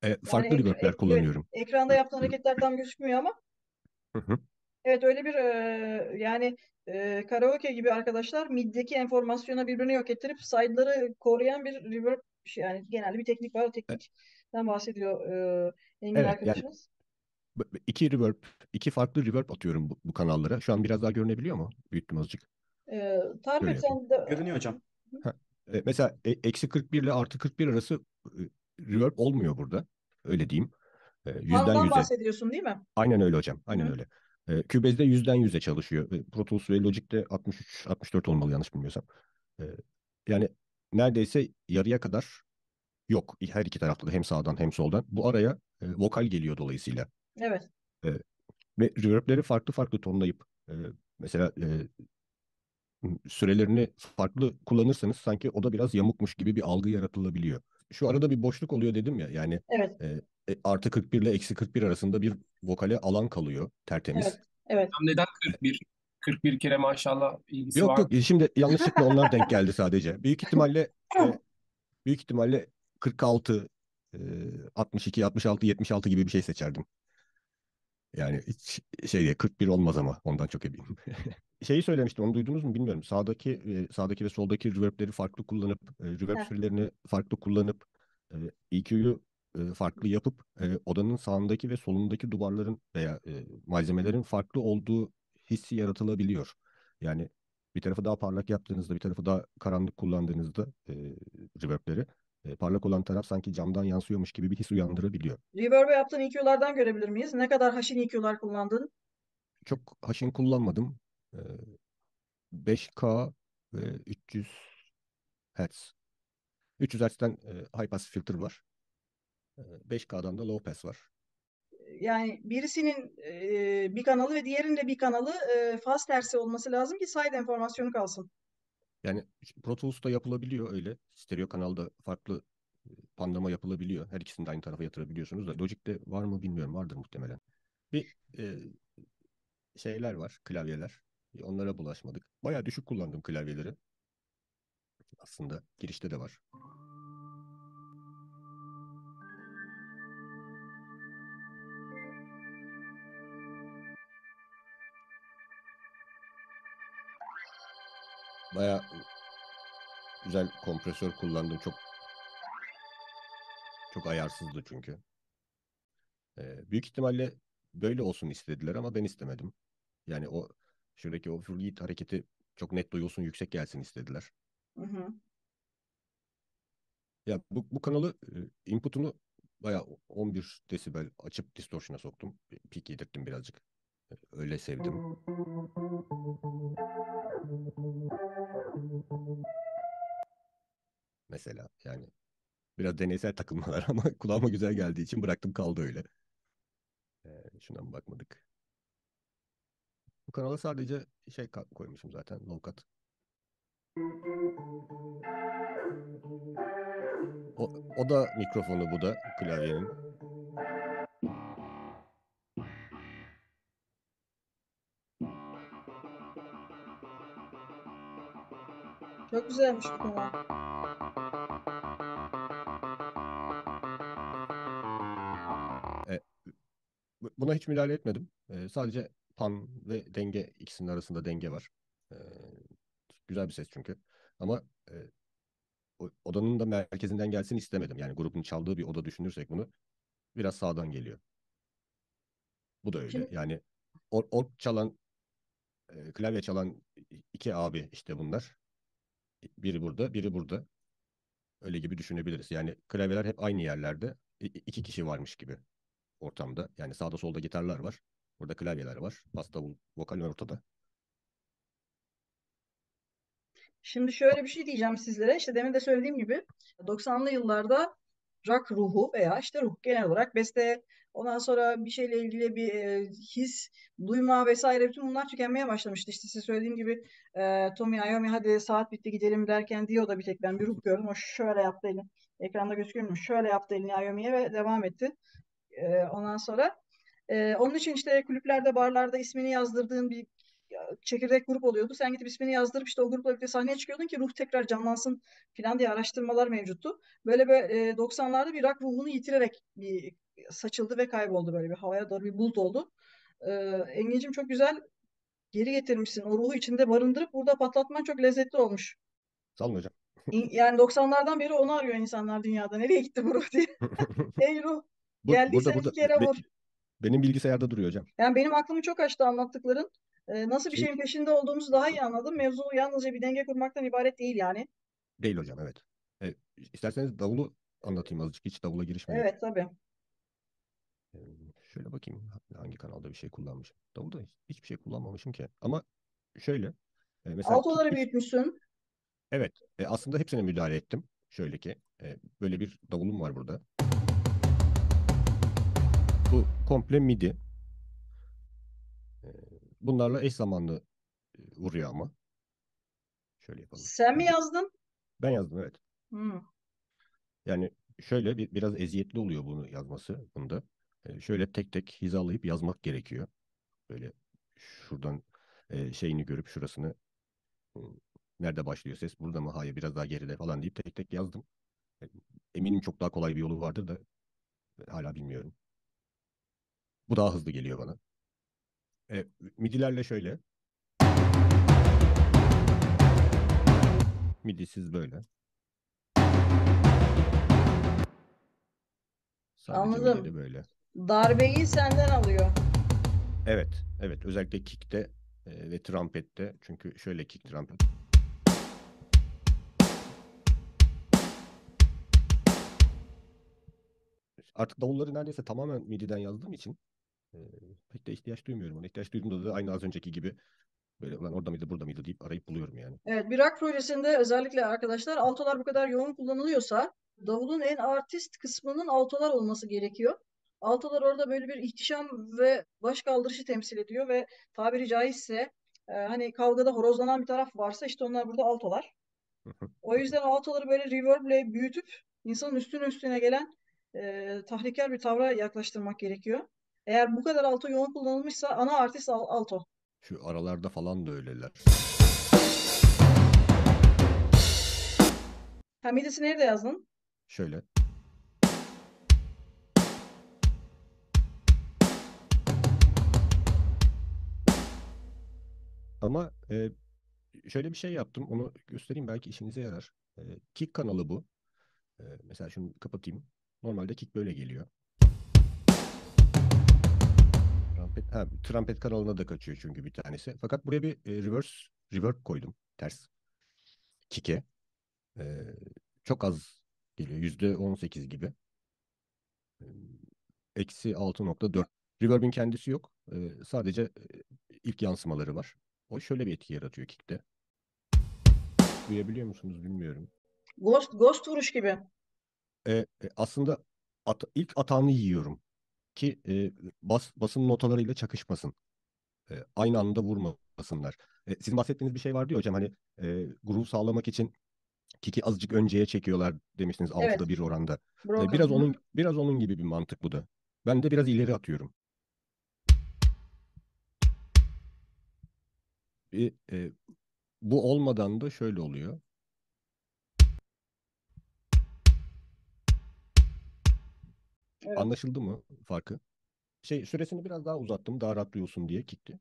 Speaker 2: E,
Speaker 1: Yani
Speaker 2: farklı
Speaker 1: ek-
Speaker 2: reverb'ler
Speaker 1: ek-
Speaker 2: kullanıyorum.
Speaker 1: ekranda yaptığın hareketler tam gözükmüyor ama
Speaker 2: Hı hı.
Speaker 1: Evet öyle bir e, yani e, karaoke gibi arkadaşlar middeki enformasyona birbirini yok ettirip side'ları koruyan bir reverb şey, yani genelde bir teknik var. O teknikten bahsediyor e, Engin
Speaker 2: Evet, yani
Speaker 1: arkadaşımız.
Speaker 2: b- iki reverb, iki farklı reverb atıyorum bu, bu kanallara. Şu an biraz daha görünebiliyor mu? Büyüttüm azıcık.
Speaker 1: E, tarif
Speaker 2: Şöyle
Speaker 1: et
Speaker 2: yapayım.
Speaker 1: sen de
Speaker 5: Görünüyor hocam.
Speaker 2: Ha, e, mesela e- eksi 41 ile artı 41 arası e, reverb olmuyor burada. Öyle diyeyim. E, yüzden
Speaker 1: fandan
Speaker 2: yüze.
Speaker 1: bahsediyorsun değil mi?
Speaker 2: Aynen öyle hocam. Aynen
Speaker 1: Hı.
Speaker 2: öyle. E, Cubase'de yüzden yüze çalışıyor. E, Pro Tools ve Logic'te 63, 64 olmalı yanlış bilmiyorsam. E, yani neredeyse yarıya kadar yok. Her iki tarafta da hem sağdan hem soldan. Bu araya e, vokal geliyor dolayısıyla.
Speaker 1: Evet.
Speaker 2: E, ve reverb'leri farklı farklı tonlayıp e, mesela e, sürelerini farklı kullanırsanız sanki o da biraz yamukmuş gibi bir algı yaratılabiliyor. Şu arada bir boşluk oluyor dedim ya yani
Speaker 1: Evet.
Speaker 2: e, e, artı 41 ile eksi 41 arasında bir vokale alan kalıyor tertemiz.
Speaker 1: Evet. Evet.
Speaker 4: Tam neden 41? 41 kere maşallah ilgisi
Speaker 2: Yok
Speaker 4: var.
Speaker 2: yok şimdi yanlışlıkla onlar denk geldi sadece. Büyük ihtimalle e, büyük ihtimalle 46 e, 62 66 76 gibi bir şey seçerdim. Yani hiç şey diye 41 olmaz ama ondan çok eminim. [laughs] Şeyi söylemiştim onu duydunuz mu bilmiyorum. Sağdaki e, sağdaki ve soldaki reverb'leri farklı kullanıp e, reverb
Speaker 1: Heh.
Speaker 2: sürelerini farklı kullanıp EQ'yu e, farklı yapıp odanın sağındaki ve solundaki duvarların veya malzemelerin farklı olduğu hissi yaratılabiliyor. Yani bir tarafı daha parlak yaptığınızda bir tarafı daha karanlık kullandığınızda reverb'leri e, parlak olan taraf sanki camdan yansıyormuş gibi bir his uyandırabiliyor.
Speaker 1: Reverb'e yaptığın EQ'lardan görebilir miyiz? Ne kadar haşin EQ'lar kullandın?
Speaker 2: Çok haşin kullanmadım. Ee, 5K ve 300 Hz. 300 Hz'den e, high pass filter var. Ee, 5K'dan da low pass var.
Speaker 1: Yani birisinin e, bir kanalı ve diğerinin de bir kanalı e, faz tersi olması lazım ki side enformasyonu kalsın.
Speaker 2: Yani Pro Tools'ta yapılabiliyor öyle. Stereo kanalda farklı e, panlama yapılabiliyor. Her ikisini de aynı tarafa yatırabiliyorsunuz da Logic'te var mı bilmiyorum. Vardır muhtemelen. Bir e, şeyler var, klavyeler. E, Onlara bulaşmadık. Bayağı düşük kullandım klavyeleri. Aslında girişte de var. Bayağı güzel kompresör kullandım. Çok çok ayarsızdı çünkü. Ee, büyük ihtimalle böyle olsun istediler ama ben istemedim. Yani o şuradaki o fluid hareketi çok net duyulsun, yüksek gelsin istediler.
Speaker 1: Hı hı.
Speaker 2: Ya bu, bu kanalı e, input'unu bayağı 11 desibel açıp distortion'a soktum. Peak yedirttim birazcık. Öyle sevdim. Mesela yani biraz deneysel takılmalar [laughs] ama kulağıma güzel geldiği için bıraktım kaldı öyle. Ee, şuna mı bakmadık? Bu kanala sadece şey koymuşum zaten low cut. O, o da mikrofonu bu da klavyenin.
Speaker 1: Çok güzelmiş bu kanal.
Speaker 2: Bu- Buna hiç müdahale etmedim. Ee, sadece pan ve denge ikisinin arasında denge var. Ee, güzel bir ses çünkü. Ama e, odanın da merkezinden gelsin istemedim. Yani grubun çaldığı bir oda düşünürsek bunu biraz sağdan geliyor. Bu da öyle.
Speaker 1: Şimdi-
Speaker 2: Yani or, org çalan, e, klavye çalan iki abi işte bunlar. Biri burada, biri burada. Öyle gibi düşünebiliriz. Yani klavyeler hep aynı yerlerde. İ- iki kişi varmış gibi ortamda. Yani sağda solda gitarlar var. Burada klavyeler var. Bas davul, vokal ortada.
Speaker 1: Şimdi şöyle bir şey diyeceğim sizlere. İşte demin de söylediğim gibi 90'lı yıllarda rock ruhu veya işte ruh genel olarak beste ondan sonra bir şeyle ilgili bir e, his, duyma vesaire bütün bunlar tükenmeye başlamıştı. İşte size söylediğim gibi e, Tommy Iommi hadi saat bitti gidelim derken diyor da bir tek ben bir ruh gördüm. O şöyle yaptı elini. Ekranda gözüküyor mu? Şöyle yaptı elini Iommi'ye ve devam etti. E, ondan sonra e, onun için işte kulüplerde, barlarda ismini yazdırdığın bir çekirdek grup oluyordu. Sen gidip ismini yazdırıp işte o grupla birlikte sahneye çıkıyordun ki ruh tekrar canlansın falan diye araştırmalar mevcuttu. Böyle bir e, 90'larda bir rock ruhunu yitirerek bir saçıldı ve kayboldu böyle bir havaya doğru bir bulut oldu. E, Engin'cim çok güzel geri getirmişsin. O ruhu içinde barındırıp burada patlatman çok lezzetli olmuş.
Speaker 2: Sağ olun hocam.
Speaker 1: Yani 90'lardan beri onu arıyor insanlar dünyada. Nereye gitti bu ruh diye. [laughs] Ey ruh
Speaker 2: Bu-
Speaker 1: geldiysen
Speaker 2: burada,
Speaker 1: iki
Speaker 2: burada
Speaker 1: kere
Speaker 2: be-
Speaker 1: vur.
Speaker 2: benim bilgisayarda duruyor hocam.
Speaker 1: Yani benim aklımı çok açtı anlattıkların. Ee, nasıl bir
Speaker 2: Şey-
Speaker 1: şeyin peşinde olduğumuzu daha iyi anladım. Mevzu yalnızca bir denge kurmaktan ibaret değil yani.
Speaker 2: Değil hocam evet. E, isterseniz davulu anlatayım azıcık. Hiç davula girişmedim.
Speaker 1: Evet tabii.
Speaker 2: Şöyle bakayım hangi kanalda bir şey kullanmışım. Davulda hiç- hiçbir şey kullanmamışım ki. Ama şöyle. e, mesela
Speaker 1: Altoları
Speaker 2: kick-
Speaker 1: büyütmüşsün.
Speaker 2: Evet. e, aslında hepsine müdahale ettim. Şöyle ki. e, böyle bir davulum var burada. Bu komple MIDI. Bunlarla eş zamanlı vuruyor ama. Şöyle yapalım.
Speaker 1: Sen mi yazdın?
Speaker 2: Ben yazdım evet.
Speaker 1: Hmm.
Speaker 2: Yani şöyle bir, biraz eziyetli oluyor bunu yazması bunda. E, şöyle tek tek hizalayıp yazmak gerekiyor. Böyle şuradan e, şeyini görüp şurasını e, nerede başlıyor ses burada mı? Hayır biraz daha geride falan deyip tek tek yazdım. E, Eminim çok daha kolay bir yolu vardır da hala bilmiyorum. Bu daha hızlı geliyor bana. E, midilerle şöyle. Midisiz böyle. Sadece
Speaker 1: Anladım.
Speaker 2: böyle.
Speaker 1: Darbeyi senden alıyor.
Speaker 2: Evet, evet. Özellikle kick'te e, ve trumpette. Çünkü şöyle kick trumpet. Artık davulları neredeyse tamamen MIDI'den yazdığım için e, pek de ihtiyaç duymuyorum. Ona ihtiyaç duyduğumda da aynı az önceki gibi böyle ulan orada mıydı burada mıydı deyip arayıp buluyorum yani.
Speaker 1: Evet bir rock projesinde özellikle arkadaşlar altolar bu kadar yoğun kullanılıyorsa davulun en artist kısmının altolar olması gerekiyor. Altolar orada böyle bir ihtişam ve baş kaldırışı temsil ediyor ve tabiri caizse e, hani kavgada horozlanan bir taraf varsa işte onlar burada altolar. [laughs] O yüzden altoları böyle reverble büyütüp insanın üstüne üstüne gelen e, tahrikkar bir tavra yaklaştırmak gerekiyor. Eğer bu kadar alto yoğun kullanılmışsa ana artist al- alto.
Speaker 2: Şu aralarda falan da öyleler.
Speaker 1: Ha midisi nerede yazdın?
Speaker 2: Şöyle. Ama e, şöyle bir şey yaptım. Onu göstereyim belki işinize yarar. E, kick kanalı bu. E, mesela şunu kapatayım. Normalde kick böyle geliyor. Trumpet, ha, trumpet kanalına da kaçıyor çünkü bir tanesi. Fakat buraya bir e, reverse reverb koydum. Ters. Kick'e. E, çok az geliyor. %18 gibi. Ee, Eksi 6.4. Reverb'in kendisi yok. Ee, sadece e, ilk yansımaları var. O şöyle bir etki yaratıyor kickte. Duyabiliyor musunuz bilmiyorum.
Speaker 1: Ghost, ghost vuruş gibi.
Speaker 2: E, e, aslında at- ilk atağını yiyorum ki e, bas, basın notalarıyla çakışmasın. E, aynı anda vurmasınlar. E, sizin bahsettiğiniz bir şey vardı ya hocam hani e, groove sağlamak için kick'i azıcık önceye çekiyorlar demiştiniz
Speaker 1: Evet.
Speaker 2: 6'da 1 oranda. E, biraz onun biraz onun gibi bir mantık bu da. Ben de biraz ileri atıyorum. Bir, e, bu olmadan da şöyle oluyor.
Speaker 1: Evet.
Speaker 2: Anlaşıldı mı farkı? Şey süresini biraz daha uzattım daha rahat duyulsun diye kickti.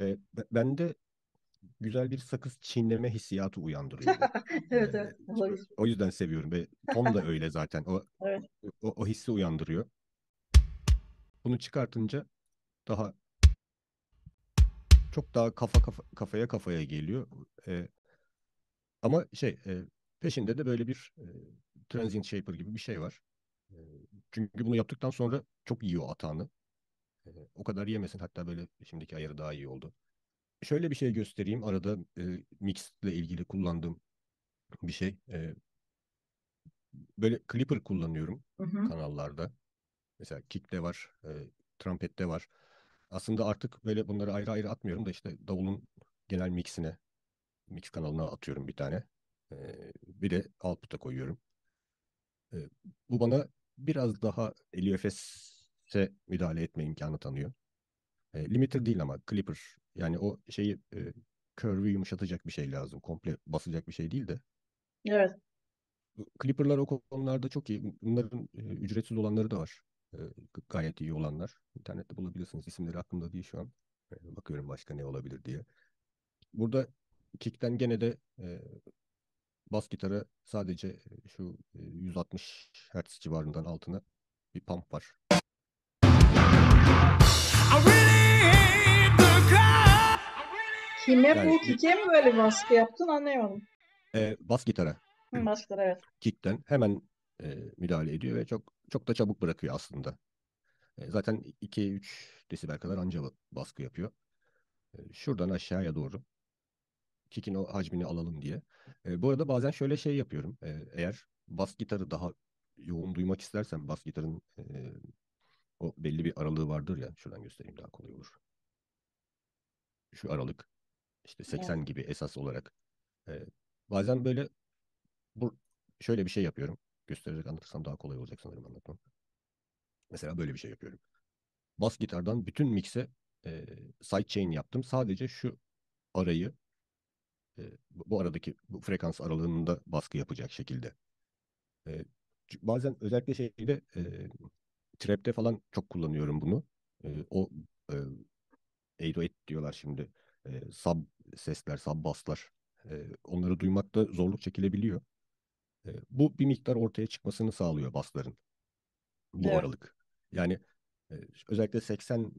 Speaker 2: E, be- bende güzel bir sakız çiğneme hissiyatı uyandırıyor. [laughs]
Speaker 1: Evet
Speaker 2: Ee,
Speaker 1: evet. Olabilir.
Speaker 2: O yüzden seviyorum ve ton da öyle [laughs] zaten. O,
Speaker 1: Evet.
Speaker 2: o, o hissi uyandırıyor. Bunu çıkartınca daha çok daha kafa, kafa kafaya kafaya geliyor. Ee, ama şey e, peşinde de böyle bir e, transient shaper gibi bir şey var. E, çünkü bunu yaptıktan sonra çok yiyor atağını. E, o kadar yemesin hatta böyle şimdiki ayarı daha iyi oldu. Şöyle bir şey göstereyim. Arada e, mix ile ilgili kullandığım bir şey. E, böyle clipper kullanıyorum
Speaker 1: Hı hı.
Speaker 2: kanallarda. Mesela kick'te var, e, trumpette var. Aslında artık böyle bunları ayrı ayrı atmıyorum da işte davulun genel mixine, mix kanalına atıyorum bir tane. E, bir de output'a koyuyorum. E, bu bana biraz daha LUFS'e müdahale etme imkanı tanıyor. E, limiter değil ama clipper. Yani o şeyi e, curve'ü yumuşatacak bir şey lazım. Komple basacak bir şey değil de.
Speaker 1: Evet.
Speaker 2: Clipper'lar o konularda çok iyi. Bunların e, ücretsiz olanları da var. E, gayet iyi olanlar. İnternette bulabilirsiniz. İsimleri aklımda değil şu an. E, bakıyorum başka ne olabilir diye. Burada kick'ten gene de e, bas gitara sadece e, şu e, 160 Hz civarından altına bir pump var.
Speaker 1: Kime
Speaker 2: Yani-
Speaker 1: bu kike mi böyle baskı yaptın anlayamadım.
Speaker 2: E, bas gitara
Speaker 1: Hı, baskılar evet.
Speaker 2: kick'ten hemen e, müdahale ediyor ve çok çok da çabuk bırakıyor aslında. E, zaten 2-3 desibel kadar anca baskı yapıyor. E, şuradan aşağıya doğru kick'in hacmini alalım diye. E, bu arada bazen şöyle şey yapıyorum. E, eğer bas gitarı daha yoğun duymak istersen bas gitarın e, o belli bir aralığı vardır ya. Şuradan göstereyim daha kolay olur. Şu aralık işte 80 gibi esas olarak. E, bazen böyle bu şöyle bir şey yapıyorum. Göstererek anlatırsam daha kolay olacak sanırım anlatmam. Mesela böyle bir şey yapıyorum. Bas gitardan bütün mix'e e, sidechain yaptım. Sadece şu arayı e, bu aradaki bu frekans aralığında baskı yapacak şekilde. E, bazen özellikle şeyde e, trap'te falan çok kullanıyorum bunu. E, o e, 808 diyorlar şimdi. E, sub sesler, sub basslar. E, onları duymakta zorluk çekilebiliyor. E, bu bir miktar ortaya çıkmasını sağlıyor bassların. Bu
Speaker 1: Evet.
Speaker 2: aralık. Yani e, özellikle 80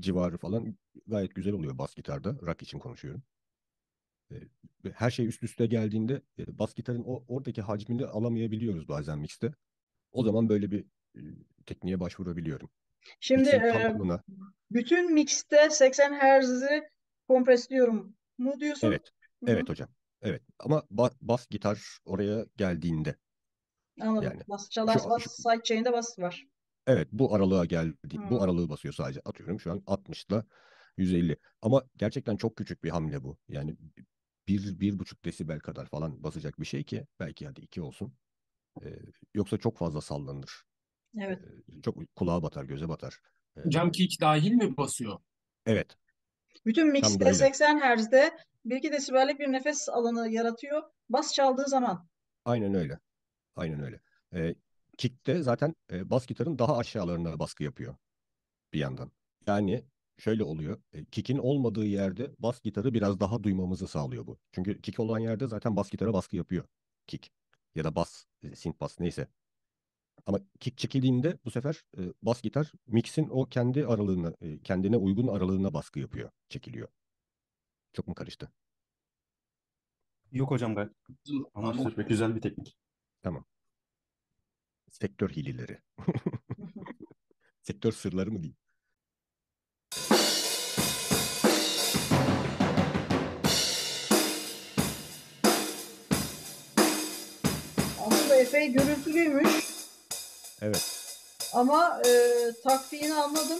Speaker 2: civarı falan gayet güzel oluyor bas gitarda. Rock için konuşuyorum. Her şey üst üste geldiğinde e, bas gitarın o oradaki hacmini alamayabiliyoruz bazen mixte. O zaman böyle bir e, tekniğe başvurabiliyorum.
Speaker 1: Şimdi e, bütün mixte 80 Hz'i kompresliyorum mu diyorsun?
Speaker 2: Evet.
Speaker 1: Hı hı.
Speaker 2: Evet hocam. Evet. Ama ba- bas gitar oraya geldiğinde
Speaker 1: Anladım.
Speaker 2: yani
Speaker 1: Bas, çalar
Speaker 2: şu-
Speaker 1: bas,
Speaker 2: şu-
Speaker 1: sidechain'de bas var.
Speaker 2: Evet bu aralığa geldi. Bu
Speaker 1: Hmm.
Speaker 2: aralığı basıyor sadece. Atıyorum şu an 60 ile 150. Ama gerçekten çok küçük bir hamle bu. Yani bir, bir buçuk desibel kadar falan basacak bir şey ki belki hadi iki olsun. Ee, yoksa çok fazla sallanır.
Speaker 1: Evet.
Speaker 2: Ee, çok kulağa batar, göze batar. Ee,
Speaker 4: Hocam kick dahil mi basıyor?
Speaker 2: evet.
Speaker 1: Bütün mixte
Speaker 2: öyle.
Speaker 1: 80 Hz'de 1-2 desibellik bir nefes alanı yaratıyor. Bas çaldığı zaman.
Speaker 2: Aynen öyle. Aynen öyle. Ee, kick'te zaten e, bas gitarın daha aşağılarına baskı yapıyor bir yandan. Yani şöyle oluyor. E, kick'in olmadığı yerde bas gitarı biraz daha duymamızı sağlıyor bu. Çünkü kick olan yerde zaten bas gitara baskı yapıyor. Kick ya da bas, e, synth bas neyse. Ama kick çekildiğinde bu sefer e, bas gitar mix'in o kendi aralığına, e, kendine uygun aralığına baskı yapıyor, çekiliyor. Çok mu karıştı?
Speaker 5: Yok hocam gayet anlaşılır ve güzel bir teknik.
Speaker 2: Tamam. Sektör hileleri. [laughs] Sektör sırları mı diyeyim?
Speaker 1: Epey gürültülüymüş
Speaker 2: Evet.
Speaker 1: ama e, taktiğini anladım.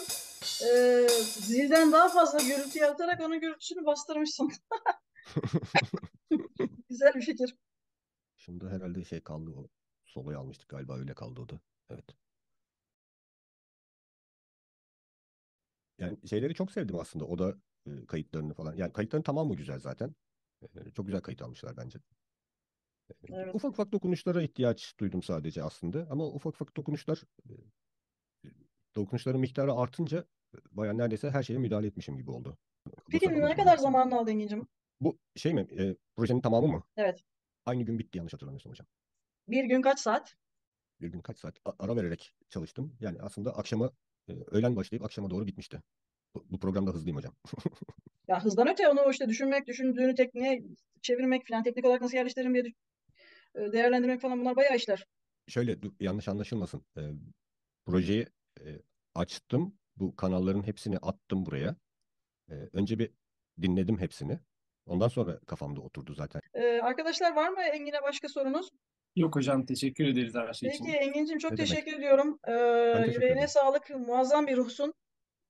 Speaker 1: E, zilden daha fazla gürültü yaratarak onun gürültüsünü bastırmışsın. [laughs] Güzel bir fikir.
Speaker 2: Şimdi herhalde şey kaldı o. Soloyu almıştık galiba öyle kaldı o da. Evet. Yani şeyleri çok sevdim aslında. O da e, kayıtlarını falan. Yani kayıtların tamamı güzel zaten. E, çok güzel kayıt almışlar bence.
Speaker 1: Evet.
Speaker 2: Ufak ufak dokunuşlara ihtiyaç duydum sadece aslında. Ama ufak ufak dokunuşlar e, dokunuşların miktarı artınca e, bayağı neredeyse her şeye müdahale etmişim gibi oldu.
Speaker 1: Peki ne kadar
Speaker 2: hepsini.
Speaker 1: zamanını aldı Engin'cim?
Speaker 2: Bu şey mi? E, projenin tamamı mı?
Speaker 1: Evet.
Speaker 2: Aynı gün bitti yanlış hatırlamıyorsam hocam.
Speaker 1: Bir gün kaç saat?
Speaker 2: Bir gün kaç saat a- ara vererek çalıştım. Yani aslında akşama e, öğlen başlayıp akşama doğru bitmişti. Bu, bu programda hızlıyım hocam. [laughs]
Speaker 1: Ya hızdan öte onu işte düşünmek, düşündüğünü tekniğe çevirmek falan, teknik olarak nasıl yerleştiririm diye değerlendirmek falan bunlar bayağı işler.
Speaker 2: Şöyle dur, yanlış anlaşılmasın. E, projeyi e, açtım. Bu kanalların hepsini attım buraya. E, önce bir dinledim hepsini. Ondan sonra kafamda oturdu zaten.
Speaker 1: Ee, arkadaşlar var mı Engin'e başka sorunuz?
Speaker 4: Yok hocam teşekkür ederiz her şey için.
Speaker 1: Peki Engin'cim çok
Speaker 2: Ne demek?
Speaker 1: teşekkür ediyorum. Ee,
Speaker 2: teşekkür
Speaker 1: yüreğine
Speaker 2: ederim.
Speaker 1: sağlık, muazzam bir ruhsun.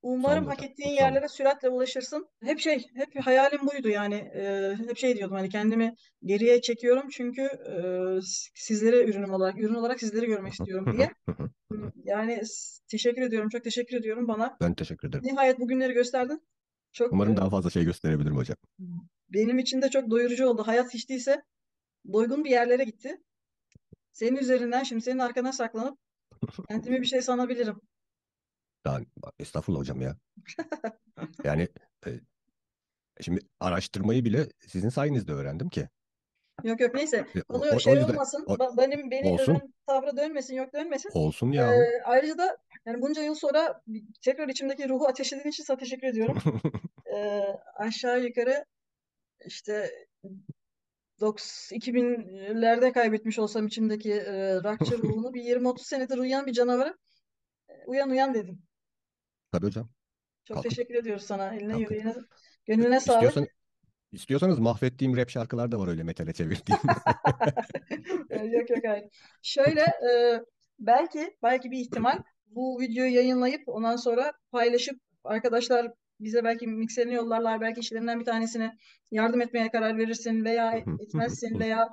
Speaker 1: Umarım
Speaker 2: olun
Speaker 1: hak ettiğin yerlere süratle ulaşırsın. Hep şey, hep hayalim buydu yani. Ee, hep şey diyordum hani kendimi geriye çekiyorum çünkü e, sizlere ürünüm olarak, ürün olarak sizleri görmek istiyorum diye. [laughs] Yani teşekkür ediyorum, çok teşekkür ediyorum bana.
Speaker 2: Ben teşekkür ederim.
Speaker 1: Nihayet bu günleri gösterdin. Çok
Speaker 2: Umarım
Speaker 1: e,
Speaker 2: daha fazla şey gösterebilirim hocam.
Speaker 1: benim için de çok doyurucu oldu. Hayat hiç değilse doygun bir yerlere gitti. Senin üzerinden şimdi senin arkana saklanıp [laughs] kendime bir şey sanabilirim.
Speaker 2: Daha, estağfurullah hocam ya. [laughs] Yani e, şimdi araştırmayı bile sizin sayenizde öğrendim ki.
Speaker 1: Yok yok neyse.
Speaker 2: E, o-
Speaker 1: Konu
Speaker 2: o-
Speaker 1: şey
Speaker 2: yüzden-
Speaker 1: olmasın.
Speaker 2: o-
Speaker 1: benim beni
Speaker 2: olsun.
Speaker 1: öven tavrı dönmesin, yok dönmesin.
Speaker 2: Olsun
Speaker 1: Ee,
Speaker 2: ya.
Speaker 1: ayrıca da yani bunca yıl sonra tekrar içimdeki ruhu ateşlediğin için sana teşekkür ediyorum. [laughs] Ee, aşağı yukarı işte 90 2000'lerde kaybetmiş olsam içimdeki e, rockçı [laughs] ruhunu bir 20-30 senedir uyuyan bir canavara e, uyan uyan dedim.
Speaker 2: Tabii hocam.
Speaker 1: Çok
Speaker 2: Kalkın.
Speaker 1: teşekkür ediyoruz sana. Eline
Speaker 2: Kalkın.
Speaker 1: yüreğine, gönlüne sağlık.
Speaker 2: İstiyorsan, istiyorsanız mahvettiğim rap şarkılar da var öyle metale çevirdiğim. [laughs]
Speaker 1: Ee, Yok yok hayır. Şöyle e, belki belki bir ihtimal bu videoyu yayınlayıp ondan sonra paylaşıp arkadaşlar bize belki mikserini yollarlar belki işlerinden bir tanesine yardım etmeye karar verirsin veya etmezsin veya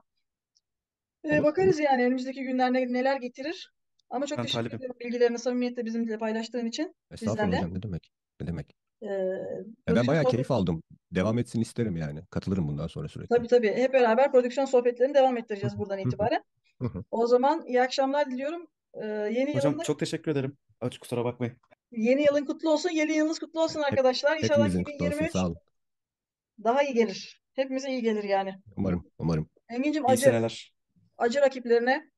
Speaker 1: e, bakarız yani önümüzdeki günler ne- neler getirir. Ama çok
Speaker 5: Ben
Speaker 1: teşekkür
Speaker 5: talibim.
Speaker 1: ederim bilgilerini samimiyetle bizimle paylaştığın için
Speaker 2: Estağfurullah
Speaker 1: bizlerle.
Speaker 2: hocam ne demek? Ne demek?
Speaker 1: Ee,
Speaker 2: Ya ben
Speaker 1: prodüksiyon
Speaker 2: bayağı
Speaker 1: sohbet-
Speaker 2: keyif aldım. Devam etsin isterim yani. Katılırım bundan sonra sürekli.
Speaker 1: Tabii tabii hep beraber prodüksiyon sohbetlerini devam ettireceğiz buradan
Speaker 2: hı.
Speaker 1: itibaren.
Speaker 2: Hı hı.
Speaker 1: O zaman iyi akşamlar diliyorum. Ee, yeni
Speaker 5: Hocam
Speaker 1: yılında
Speaker 5: çok teşekkür ederim. Aç kusura bakmayın.
Speaker 1: Yeni yılın kutlu olsun, yeni yılınız kutlu olsun
Speaker 2: Hep-
Speaker 1: arkadaşlar. İnşallah
Speaker 2: Hepimizin kutlu olsun.
Speaker 1: 2023
Speaker 2: Sağ olun.
Speaker 1: daha iyi gelir. Hepimize iyi gelir yani.
Speaker 2: Umarım. Umarım.
Speaker 1: Engin'cim
Speaker 5: İyi
Speaker 1: acı,
Speaker 5: seneler.
Speaker 1: acı rakiplerine.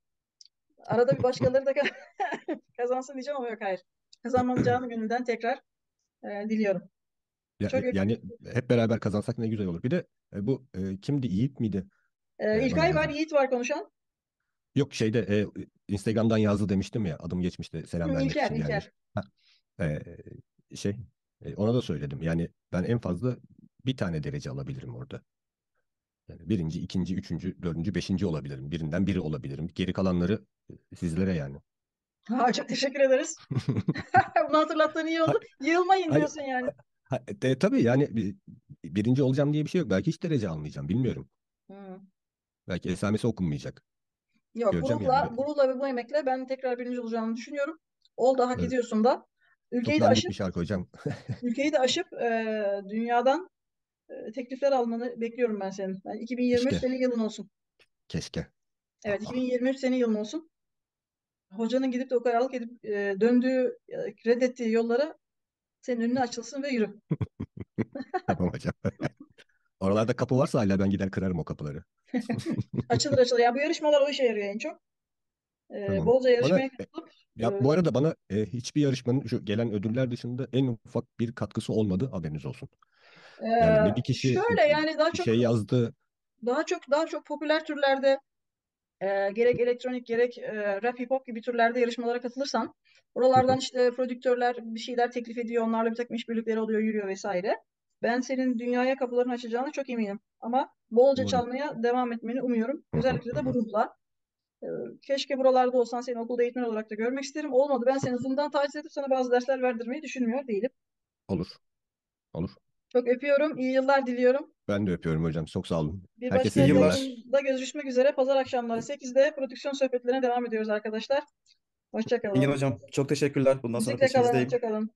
Speaker 1: Arada bir başkaları da [laughs] kazansın diyeceğim ama yok hayır. Kazanmanı canı gönülden tekrar e, diliyorum.
Speaker 2: Ya-
Speaker 1: Çok
Speaker 2: yani hep beraber kazansak ne güzel olur. Bir de e, bu e, kimdi? Yiğit miydi?
Speaker 1: E,
Speaker 2: bana
Speaker 1: İlkay var. Yiğit var konuşan.
Speaker 2: Yok şeyde e, Instagram'dan yazdı demiştim ya. Adım geçmişti selam vermek
Speaker 1: İlker,
Speaker 2: için
Speaker 1: İlker.
Speaker 2: Ha, e, şey e, ona da söyledim. Yani ben en fazla bir tane derece alabilirim orada. Yani birinci, ikinci, üçüncü, dördüncü, beşinci olabilirim. Birinden biri olabilirim. Geri kalanları e, sizlere yani.
Speaker 1: Ha, çok teşekkür ederiz. [laughs] [laughs] Bunu hatırlattığın iyi oldu. Yığılmayın
Speaker 2: Hayır.
Speaker 1: diyorsun yani.
Speaker 2: Ha, de, tabii yani bir- birinci olacağım diye bir şey yok. Belki hiç derece almayacağım. Bilmiyorum.
Speaker 1: Hı.
Speaker 2: Belki esamesi okunmayacak.
Speaker 1: Yok,
Speaker 2: Göreceğim
Speaker 1: gururla,
Speaker 2: yani.
Speaker 1: gururla ve bu emekle ben tekrar birinci olacağımı düşünüyorum. Ol da hak
Speaker 2: Evet.
Speaker 1: ediyorsun da. Ülkeyi de aşıp
Speaker 2: şarkı hocam. [laughs]
Speaker 1: Ülkeyi de aşıp e, dünyadan e, teklifler almanı bekliyorum ben senin. Ben 2023
Speaker 2: İşte.
Speaker 1: senin yılın olsun.
Speaker 2: Keşke.
Speaker 1: Evet,
Speaker 2: Aa.
Speaker 1: 2023 senin yılın olsun. Hocanın gidip de ukalalık edip e, döndüğü, e, reddettiği yollara senin önüne açılsın ve yürü. [laughs]
Speaker 2: Tamam hocam. [laughs] Oralarda kapı varsa hala ben gider kırarım o kapıları. [laughs]
Speaker 1: Açılır açılır. Ya bu yarışmalar o işe yarıyor en çok. E,
Speaker 2: Tamam.
Speaker 1: bolca
Speaker 2: Bana,
Speaker 1: yarışmaya katılıp
Speaker 2: ya
Speaker 1: e,
Speaker 2: bu arada bana e, hiçbir yarışmanın şu gelen ödüller dışında en ufak bir katkısı olmadı. Haberiniz olsun. Yani ne bir kişi
Speaker 1: şöyle yani daha çok
Speaker 2: şey yazdı
Speaker 1: daha çok daha çok popüler türlerde e, gerek elektronik gerek e, rap hip hop gibi türlerde yarışmalara katılırsan oralardan işte prodüktörler bir şeyler teklif ediyor onlarla bir takım işbirlikleri oluyor yürüyor vesaire. Ben senin dünyaya kapılarını açacağına çok eminim. Ama bolca
Speaker 2: Umarım.
Speaker 1: çalmaya devam etmeni umuyorum. Özellikle de bu ruhla. Ee, Keşke buralarda olsan seni okulda eğitmen olarak da görmek isterim. Olmadı. Ben seni Zoom'dan taciz edip sana bazı dersler verdirmeyi düşünmüyor değilim.
Speaker 2: Olur. Olur.
Speaker 1: Çok öpüyorum. İyi yıllar diliyorum.
Speaker 2: Ben de öpüyorum hocam. Çok sağ olun.
Speaker 1: Bir
Speaker 2: Herkese
Speaker 1: başka
Speaker 5: iyi yıllar.
Speaker 1: yayında görüşmek üzere. Pazar akşamları 8'de prodüksiyon sohbetlerine devam ediyoruz arkadaşlar. Hoşça kalın.
Speaker 5: Engin hocam çok teşekkürler. Bundan sonra
Speaker 1: Müzikle kalın.
Speaker 5: peşinizdeyim.
Speaker 1: Hoşça kalın.